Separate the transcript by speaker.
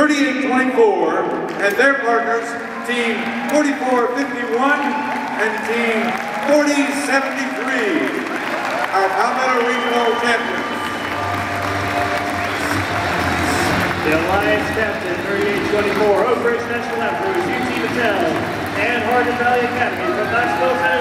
Speaker 1: 38-24, and their partners, Team 44-51 and Team 4073, our Palmetto Regional champions.
Speaker 2: The Alliance captain, 3824, Oak Ridge National Outpost, UT Patel, and Hardin Valley Academy from Knoxville, Tennessee,